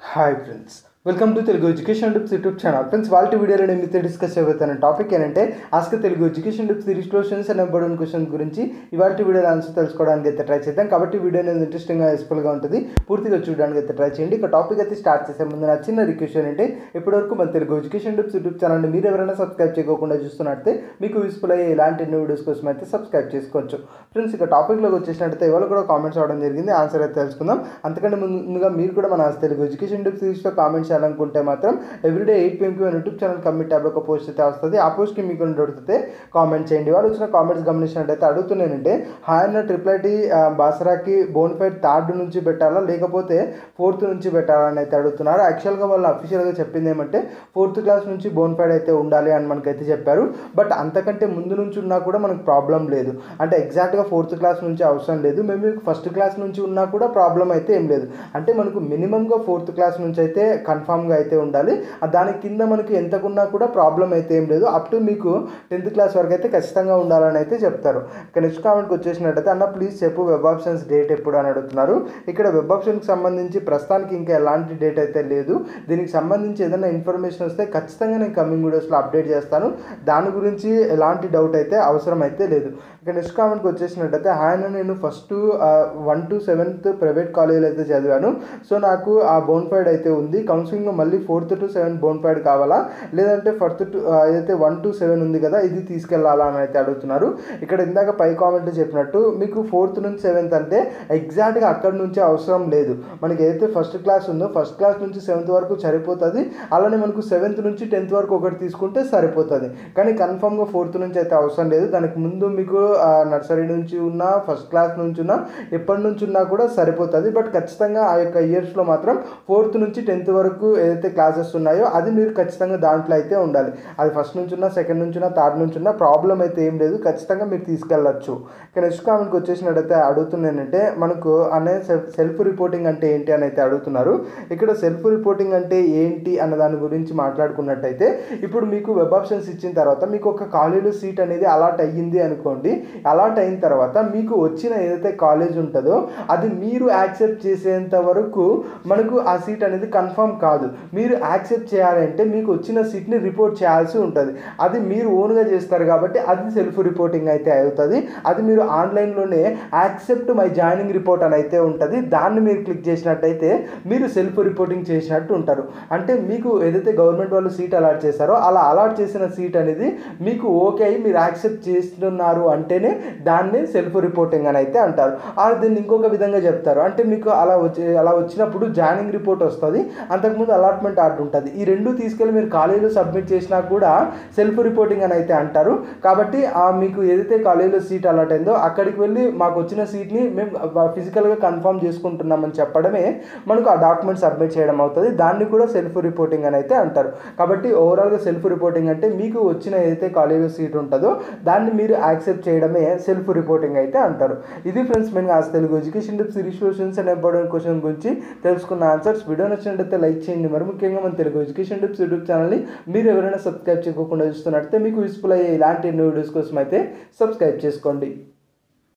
Hi friends welcome to Telugu education tips YouTube channel friends వాళ్ళ వీడియోలో నేను మీతో డిస్కస్ చేయబోతున్న టాపిక్ ఏంటంటే ask Telugu education tips series and important question గురించి ఇవాళ వీడియోలో ఆన్సర్ తెలుసుకోవడానికి అయితే ట్రై చేద్దాం. కాబట్టి వీడియో అనేది ఇంట్రెస్టింగ్గా యూస్ఫుల్గా ఉంటుంది. పూర్తిగా చూడడానికి అయితే ట్రై చేయండి. ఇక టాపిక్ అయితే స్టార్ట్ చేసే ముందు నా చిన్న రిక్వెస్ట్ ఏంటంటే ఇప్పటివరకు మన తెలుగు ఎడ్యుకేషన్ టిప్స్ యూట్యూబ్ ఛానల్ని మీరు ఎవరైనా సబ్స్క్రైబ్ చేయకుండా చూస్తున్నట్టే మీకు యూస్ఫుల్ అయ్యే ఇలాంటి ఎన్ని వీడియోస్ కోసం అయితే సబ్స్క్రైబ్ చేసుకోవచ్చు. ఫ్రెండ్స్ ఇక టాపిక్లోకి వచ్చేసినట్టయితే ఇవాళ కూడా కామెంట్స్ అవడం జరిగింది. ఆన్సర్ అయితే తెలుసుకుందాం. అంతకంటే ముందుగా మీరు కూడా మన తెలుగు ఎడ్యుకేషన్ టిప్స్ సిరీస్లో కామెంట్స్ చేయాలనుకుంటే మాత్రం ఎవ్రీడే ఎయిట్ పిఎంకి మన యూట్యూబ్ ఛానల్ కమిట్ ట్యాబ్లో ఒక పోస్ట్ అయితే వస్తుంది. ఆ పోస్ట్కి మీకు దొరికితే కామెంట్ చేయండి. వాళ్ళు వచ్చిన కామెంట్స్ గమనించినట్టయితే అడుగుతున్నానంటే హాయ్ అన్న ట్రిపుల్ ఐటీ బాసరాకి బోన్ఫైట్ థర్డ్ నుంచి పెట్టాలా? లేకపోతే ఫోర్త్ నుంచి పెట్టాలా? అని అయితే అడుగుతున్నారు. యాక్చువల్గా వాళ్ళు అఫీషియల్గా చెప్పింది ఏమంటే ఫోర్త్ క్లాస్ నుంచి బోన్ఫైడ్ అయితే ఉండాలి అని మనకైతే చెప్పారు. బట్ అంతకంటే ముందు నుంచి ఉన్నా కూడా మనకు ప్రాబ్లం లేదు. అంటే ఎగ్జాక్ట్గా ఫోర్త్ క్లాస్ నుంచి అవసరం లేదు. మేము ఫస్ట్ క్లాస్ నుంచి ఉన్నా కూడా ప్రాబ్లం అయితే ఏం లేదు. అంటే మనకు మినిమంగా ఫోర్త్ క్లాస్ నుంచి అయితే కన్ఫామ్గా అయితే ఉండాలి. దాని కింద మనకి ఎంతకున్నా కూడా ప్రాబ్లం అయితే ఏం లేదు. అప్ టు మీకు టెన్త్ క్లాస్ వరకు అయితే ఖచ్చితంగా ఉండాలని అయితే చెప్తారు. ఇక నెక్స్ట్ కామెంట్కి వచ్చేసినట్టయితే అన్న ప్లీజ్ చెప్పు వెబ్ ఆప్షన్స్ డేట్ ఎప్పుడు అని అడుగుతున్నారు. ఇక్కడ వెబ్ ఆప్షన్కి సంబంధించి ప్రస్తుతానికి ఇంకా ఎలాంటి డేట్ అయితే లేదు. దీనికి సంబంధించి ఏదైనా ఇన్ఫర్మేషన్ వస్తే ఖచ్చితంగా నేను కమింగ్ వీడియోస్లో అప్డేట్ చేస్తాను. దాని గురించి ఎలాంటి డౌట్ అయితే అవసరం అయితే లేదు. ఇక నెక్స్ట్ కామెంట్కి వచ్చేసినట్టయితే ఆయన నేను first one to seventh private కాలేజీలో అయితే చదివాను. సో నాకు ఆ బోన్ఫైడ్ అయితే ఉంది. కౌన్సిలింగ్లో మళ్ళీ fourth to seven bone pad కావాలా? లేదంటే ఫోర్త్ టు ఏదైతే వన్ టు సెవెన్ ఉంది కదా ఇది తీసుకెళ్ళాలా అని అయితే అడుగుతున్నారు. ఇక్కడ ఇందాక పై కామెంట్ చెప్పినట్టు మీకు ఫోర్త్ నుంచి సెవెంత్ అంటే ఎగ్జాక్ట్గా అక్కడి నుంచి అవసరం లేదు. మనకి ఏదైతే ఫస్ట్ క్లాస్ ఉందో ఫస్ట్ క్లాస్ నుంచి సెవెంత్ వరకు సరిపోతుంది. అలానే మనకు సెవెంత్ నుంచి టెన్త్ వరకు ఒకటి తీసుకుంటే సరిపోతుంది. కానీ కన్ఫామ్గా ఫోర్త్ నుంచి అయితే అవసరం లేదు. దానికి ముందు మీకు నర్సరీ నుంచి ఉన్న ఫస్ట్ క్లాస్ నుంచి ఉన్న ఎప్పటి నుంచి ఉన్నా కూడా సరిపోతుంది. బట్ ఖచ్చితంగా ఆ యొక్క ఇయర్స్లో మాత్రం ఫోర్త్ నుంచి టెన్త్ వరకు ఏదైతే క్లాసెస్ ఉన్నాయో అది మీరు ఖచ్చితంగా దాంట్లో అయితే ఉండాలి. అది ఫస్ట్ నుంచి ఉన్న సెకండ్ నుంచి ఉన్నా థర్డ్ నుంచి ఉన్న ప్రాబ్లం అయితే ఏం లేదు. ఖచ్చితంగా మీరు తీసుకెళ్ళచ్చు. ఇక నెక్స్ట్ కామెంట్కి వచ్చేసినట్టయితే అడుగుతున్నానంటే మనకు అనే సెల్ఫ్ రిపోర్టింగ్ అంటే ఏంటి అని అయితే అడుగుతున్నారు. ఇక్కడ సెల్ఫ్ రిపోర్టింగ్ అంటే ఏంటి అన్న దాని గురించి మాట్లాడుకున్నట్టయితే ఇప్పుడు మీకు వెబ్ ఆప్షన్స్ ఇచ్చిన తర్వాత మీకు ఒక కాలేజీలో సీట్ అనేది అలాట్ అయ్యింది అనుకోండి. అలాట్ అయిన తర్వాత మీకు వచ్చిన ఏదైతే కాలేజ్ ఉంటుందో అది మీరు యాక్సెప్ట్ చేసేంత వరకు మనకు ఆ సీట్ అనేది కన్ఫర్మ్ కాదు. కాదు. మీరు యాక్సెప్ట్ చేయాలంటే మీకు వచ్చిన సీట్ని రిపోర్ట్ చేయాల్సి ఉంటుంది. అది మీరు ఓన్గా చేస్తారు కాబట్టి అది సెల్ఫ్ రిపోర్టింగ్ అయితే అవుతుంది. అది మీరు ఆన్లైన్లోనే యాక్సెప్ట్ మై జాయినింగ్ రిపోర్ట్ అని అయితే ఉంటుంది. దాన్ని మీరు క్లిక్ చేసినట్టయితే మీరు సెల్ఫ్ రిపోర్టింగ్ చేసినట్టు ఉంటారు. అంటే మీకు ఏదైతే గవర్నమెంట్ వాళ్ళు సీట్ అలాట్ చేశారో అలా అలాట్ చేసిన సీట్ అనేది మీకు ఓకే అయ్యి మీరు యాక్సెప్ట్ చేస్తున్నారు అంటేనే దాన్ని సెల్ఫ్ రిపోర్టింగ్ అని అయితే అంటారు. దీన్ని ఇంకొక విధంగా చెప్తారు. అంటే మీకు అలా వచ్చి అలా వచ్చినప్పుడు జాయినింగ్ రిపోర్ట్ వస్తుంది. అంతకుముందు అలాట్మెంట్ ఆర్డర్ ఉంటుంది. ఈ రెండు తీసుకెళ్ళి మీరు కాలేజీలో సబ్మిట్ చేసినా కూడా సెల్ఫ్ రిపోర్టింగ్ అని అయితే అంటారు. కాబట్టి ఆ మీకు ఏదైతే కాలేజీలో సీట్ అలాట్ అయిందో అక్కడికి వెళ్ళి మాకు వచ్చిన సీట్ని మేము ఫిజికల్గా కన్ఫర్మ్ చేసుకుంటున్నామని చెప్పడమే మనకు ఆ డాక్యుమెంట్ సబ్మిట్ చేయడం అవుతుంది. దాన్ని కూడా సెల్ఫ్ రిపోర్టింగ్ అని అయితే అంటారు. కాబట్టి ఓవరాల్గా సెల్ఫ్ రిపోర్టింగ్ అంటే మీకు వచ్చిన ఏదైతే కాలేజీలో సీట్ ఉంటుందో దాన్ని మీరు యాక్సెప్ట్ చేయడమే సెల్ఫ్ రిపోర్టింగ్ అయితే అంటారు. ఇది ఫ్రెండ్స్ మేము ఆ Telugu education tips series questions and important question గురించి తెలుసుకున్న ఆన్సర్స్. వీడియో నచ్చినట్టయితే లైక్ చేయండి. మరి ముఖ్యంగా మన తెలుగు ఎడ్యుకేషన్ టిప్స్ యూట్యూబ్ ఛానల్ని మీరు ఎవరైనా సబ్స్క్రైబ్ చేయకుండా చూస్తున్నట్టయితే మీకు యూస్ఫుల్ అయ్యే ఇలాంటి ఎన్నో వీడియోస్ కోసం అయితే సబ్స్క్రైబ్ చేసుకోండి.